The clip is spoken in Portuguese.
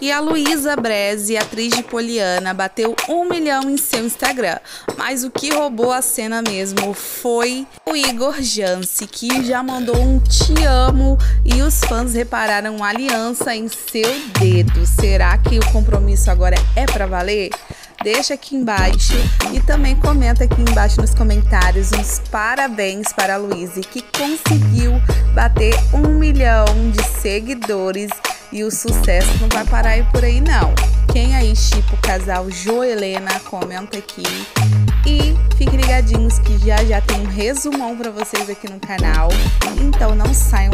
E a Luísa Breze, atriz de Poliana, bateu um milhão em seu Instagram. Mas o que roubou a cena mesmo foi o Igor Jance, que já mandou um te amo e os fãs repararam uma aliança em seu dedo. Será que o compromisso agora é para valer? Deixa aqui embaixo e também comenta aqui embaixo nos comentários uns parabéns para a Luísa, que conseguiu bater um milhão de seguidores e o sucesso não vai parar aí por aí, não. Quem aí tipo o casal Jo Helena, comenta aqui. E fiquem ligadinhos que já já tem um resumão para vocês aqui no canal. Então não saiam